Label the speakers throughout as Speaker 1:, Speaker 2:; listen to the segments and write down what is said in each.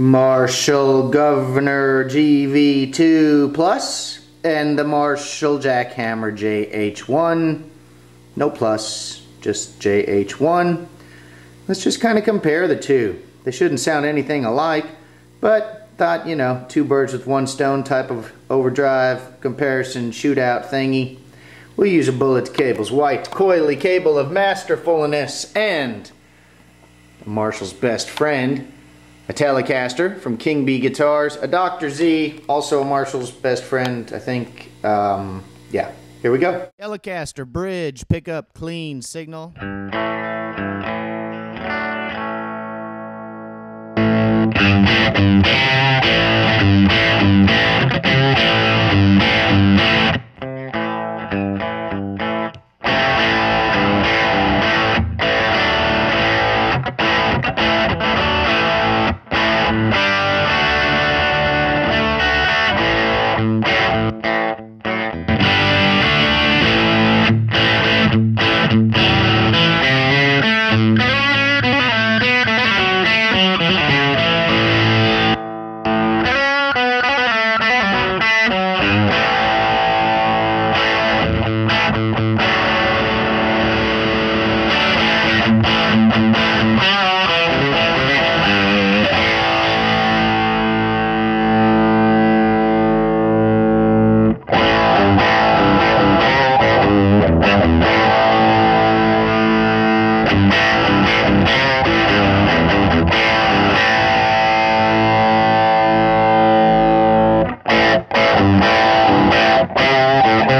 Speaker 1: Marshall Governor GV2 Plus and the Marshall Jackhammer JH1. No plus, just JH1. Let's just kind of compare the two. They shouldn't sound anything alike, but thought, you know, two birds with one stone type of overdrive comparison shootout thingy. We'll use a bullet cable's white coily cable of masterfulness and Marshall's best friend, a Telecaster from King Bee Guitars, a Dr. Z, also Marshall's best friend, I think. Um, yeah, here we go. Telecaster bridge, pickup, clean signal.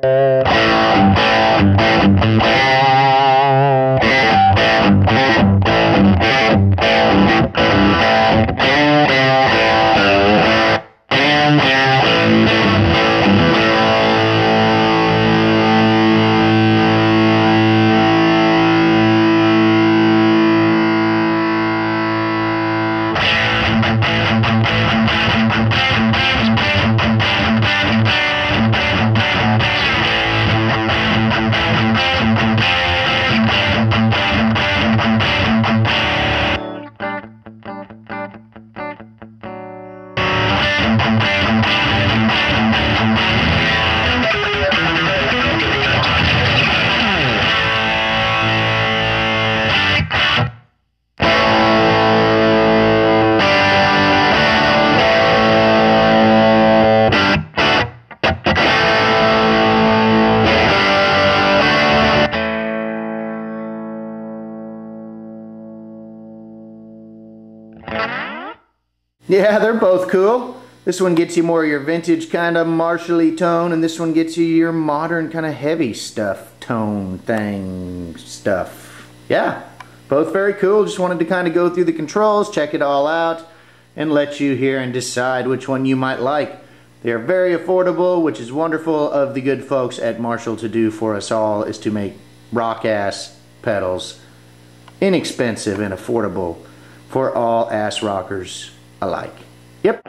Speaker 1: Thank you. Yeah, they're both cool. This one gets you more of your vintage kind of martially tone, and this one gets you your modern kind of heavy stuff tone thing stuff. Yeah, both very cool. Just wanted to kind of go through the controls, check it all out, and let you hear and decide which one you might like. They are very affordable, which is wonderful of the good folks at Marshall to do for us all, is to make rock-ass pedals inexpensive and affordable for all ass rockers alike. Yep.